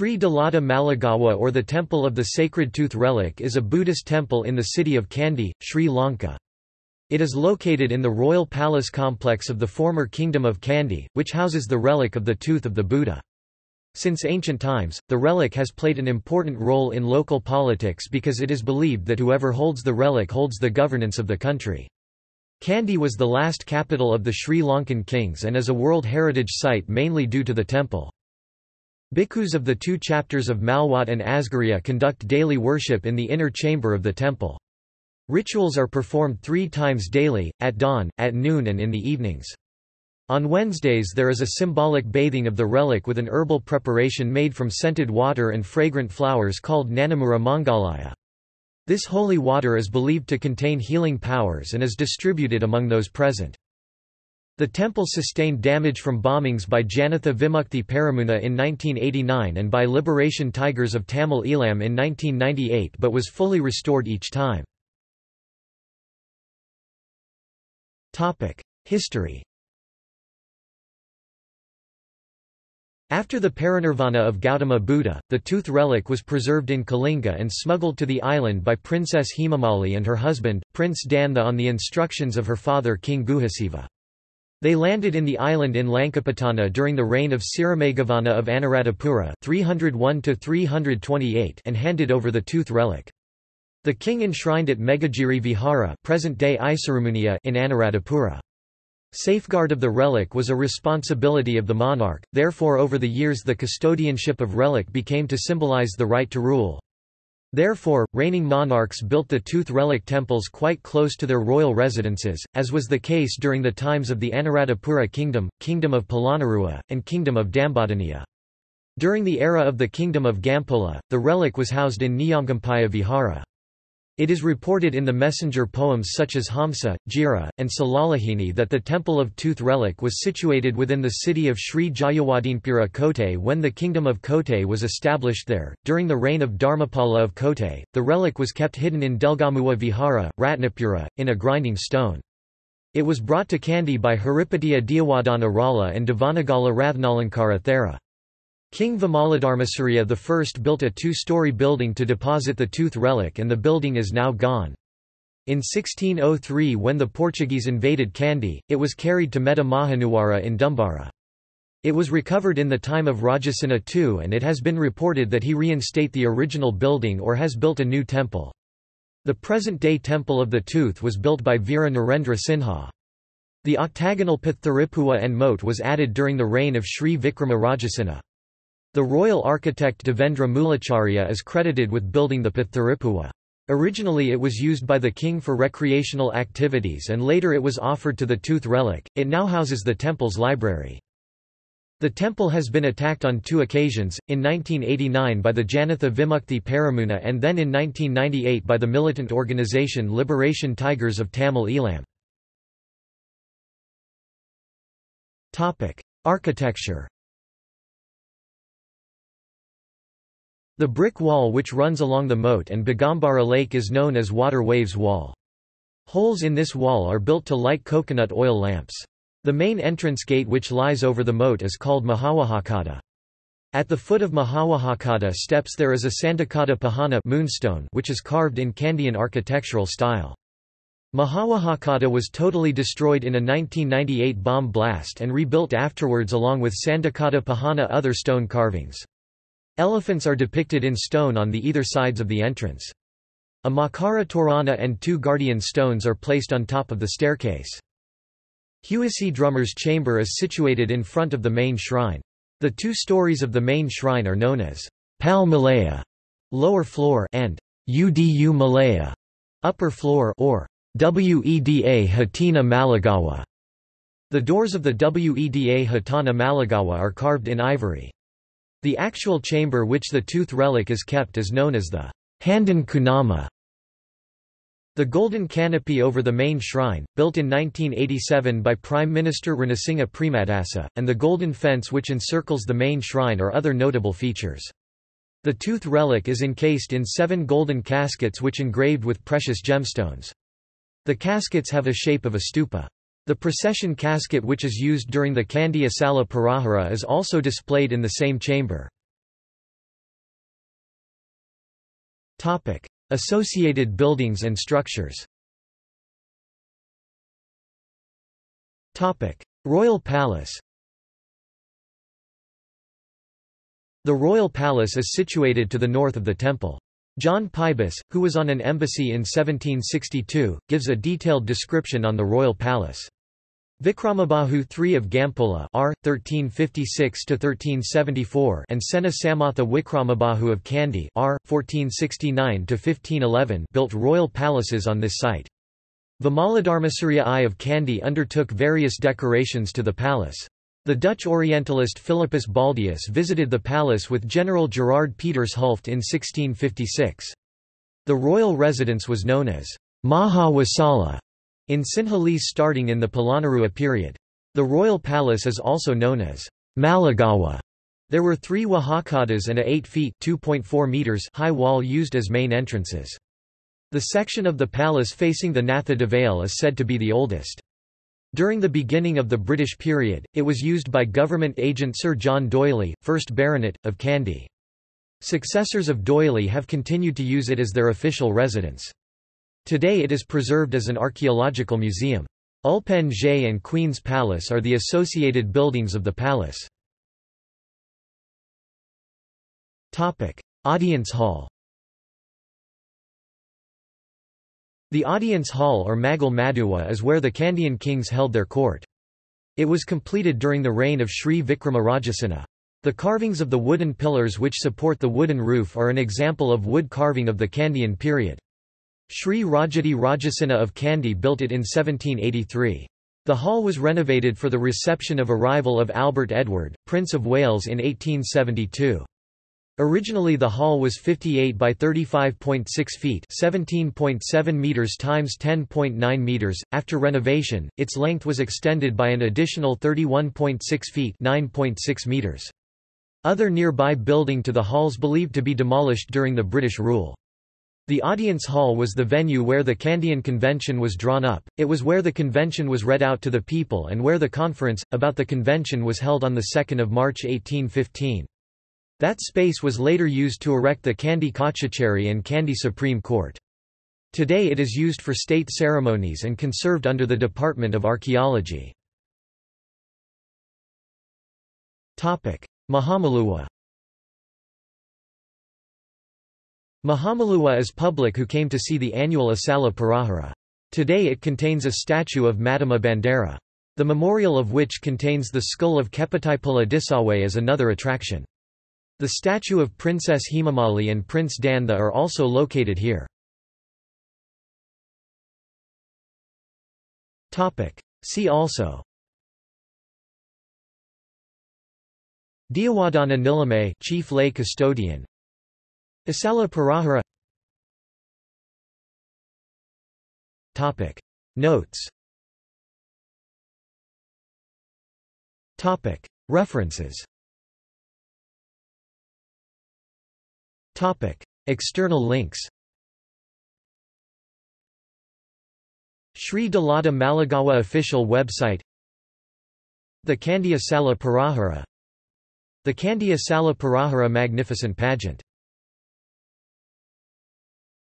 Sri Dalada Maligawa or the Temple of the Sacred Tooth Relic is a Buddhist temple in the city of Kandy, Sri Lanka. It is located in the royal palace complex of the former Kingdom of Kandy, which houses the relic of the tooth of the Buddha. Since ancient times, the relic has played an important role in local politics because it is believed that whoever holds the relic holds the governance of the country. Kandy was the last capital of the Sri Lankan kings and is a World Heritage Site mainly due to the temple. Bhikkhus of the two chapters of Malwat and Asgiriya conduct daily worship in the inner chamber of the temple. Rituals are performed three times daily, at dawn, at noon and in the evenings. On Wednesdays there is a symbolic bathing of the relic with an herbal preparation made from scented water and fragrant flowers called Nanamura Mangalaya. This holy water is believed to contain healing powers and is distributed among those present. The temple sustained damage from bombings by Janatha Vimukthi Peramuna in 1989 and by Liberation Tigers of Tamil Eelam in 1998 but was fully restored each time. History After the parinirvana of Gautama Buddha, the tooth relic was preserved in Kalinga and smuggled to the island by Princess Hemamali and her husband, Prince Dantha on the instructions of her father King Guhasiva. They landed in the island in Lankapatana during the reign of Sirimeghavana of Anuradhapura 301 and handed over the tooth relic. The king enshrined at Meghagiri Vihara present-day in Anuradhapura. Safeguard of the relic was a responsibility of the monarch, therefore over the years the custodianship of relic became to symbolize the right to rule. Therefore, reigning monarchs built the tooth relic temples quite close to their royal residences, as was the case during the times of the Anuradhapura kingdom, kingdom of Polonnaruwa, and kingdom of Dambadeniya. During the era of the kingdom of Gampola, the relic was housed in Niyamgampaya Vihara. It is reported in the messenger poems such as Hamsa, Jira, and Salalahini that the Temple of Tooth Relic was situated within the city of Sri Jayawardenepura Kotte when the Kingdom of Kotte was established there. During the reign of Dharmapala of Kotte, the relic was kept hidden in Delgamuwa Vihara, Ratnapura, in a grinding stone. It was brought to Kandy by Haripatiya Diyawadana Rala and Devanagala Rathnalankara Thera. King Vimaladharmasuriya I built a two-story building to deposit the tooth relic and the building is now gone. In 1603 when the Portuguese invaded Kandy, it was carried to Meta Mahanuwara in Dumbara. It was recovered in the time of Rajasinghe II and it has been reported that he reinstate the original building or has built a new temple. The present-day Temple of the Tooth was built by Veera Narendra Sinha. The octagonal Patharipua and moat was added during the reign of Sri Vikrama Rajasinha. The royal architect Devendra Mulacharya is credited with building the Patharipua. Originally it was used by the king for recreational activities and later it was offered to the tooth relic. It now houses the temple's library. The temple has been attacked on two occasions, in 1989 by the Janatha Vimukthi Peramuna and then in 1998 by the militant organization Liberation Tigers of Tamil Eelam. Architecture The brick wall which runs along the moat and Bogambara Lake is known as Water Waves Wall. Holes in this wall are built to light coconut oil lamps. The main entrance gate which lies over the moat is called Mahawahakata. At the foot of Mahawahakata steps there is a Sandakata Pahana moonstone which is carved in Kandyan architectural style. Mahawahakata was totally destroyed in a 1998 bomb blast and rebuilt afterwards along with Sandakata Pahana other stone carvings. Elephants are depicted in stone on the either sides of the entrance. A Makara Torana and two guardian stones are placed on top of the staircase. Hewisi Drummer's chamber is situated in front of the main shrine. The two stories of the main shrine are known as Pal Malaya, lower floor, and Udu Malaya, upper floor, or Weda Hatina Maligawa. The doors of the Weda Hatana Maligawa are carved in ivory. The actual chamber which the tooth relic is kept is known as the Handan Kunama. The golden canopy over the main shrine, built in 1987 by Prime Minister Ranasinghe Premadasa, and the golden fence which encircles the main shrine are other notable features. The tooth relic is encased in seven golden caskets which are engraved with precious gemstones. The caskets have a shape of a stupa. The procession casket which is used during the Kandy Asala Perahera is also displayed in the same chamber. Associated buildings and structures. Royal Palace. The Royal Palace is situated to the north of the temple. John Pybus, who was on an embassy in 1762, gives a detailed description on the Royal Palace. Vikramabahu III of Gampola R. 1356–1374 and Sena Samatha Wikramabahu of Kandy R. 1469–1511 built royal palaces on this site. Vimaladharmasuriya I of Kandy undertook various decorations to the palace. The Dutch Orientalist Philippus Baldaeus visited the palace with General Gerard Peters Hulft in 1656. The royal residence was known as Maha Wasala in Sinhalese starting in the Polonnaruwa period. The royal palace is also known as Malagawa. There were three wahakadas and a 8 feet meters high wall used as main entrances. The section of the palace facing the Natha Devale is said to be the oldest. During the beginning of the British period, it was used by government agent Sir John D'Oyly, 1st Baronet, of Kandy. Successors of D'Oyly have continued to use it as their official residence. Today it is preserved as an archaeological museum. Ulpen Jay and Queen's Palace are the associated buildings of the palace. Audience Hall The Audience Hall or Magul Maduwa is where the Kandyan kings held their court. It was completed during the reign of Sri Vikrama Rajasinha. The carvings of the wooden pillars which support the wooden roof are an example of wood carving of the Kandyan period. Sri Rajadhi Rajasinha of Kandy built it in 1783. The hall was renovated for the reception of arrival of Albert Edward, Prince of Wales in 1872. Originally the hall was 58 by 35.6 feet 17.7 meters times 10.9 meters. After renovation, its length was extended by an additional 31.6 feet 9.6 meters. Other nearby building to the halls believed to be demolished during the British rule. The audience hall was the venue where the Kandyan Convention was drawn up, it was where the convention was read out to the people and where the conference, about the convention was held on 2 March 1815. That space was later used to erect the Kandy Kachcheri and Kandy Supreme Court. Today it is used for state ceremonies and conserved under the Department of Archaeology. Mahamaluwa Mahamaluwa is public who came to see the annual Asala Perahera. Today it contains a statue of Madduma Bandara. The memorial of which contains the skull of Keppetipola Disawe as another attraction. The statue of Princess Hemamali and Prince Dantha are also located here. See also Diyawadana Nilame Chief Lay Custodian Asala Perahera. Topic. Notes. Topic. References. Topic. External links. Sri Dalada Maligawa official website. The Kandy Asala Perahera. The Kandy Asala Perahera Magnificent Pageant